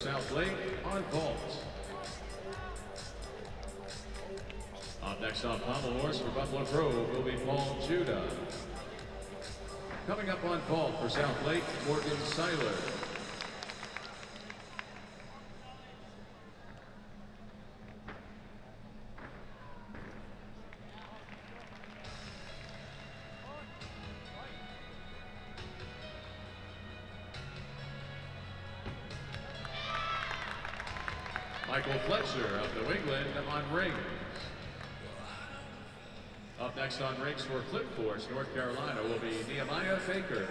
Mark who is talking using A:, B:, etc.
A: South Lake on vault. Up next on Pommel Horse for Buffalo Grove will be Paul Juda. Coming up on vault for South Lake, Morgan Seiler. Michael Fletcher of New England on rings. Up next on rings for Clip Force, North Carolina will be Nehemiah Faker.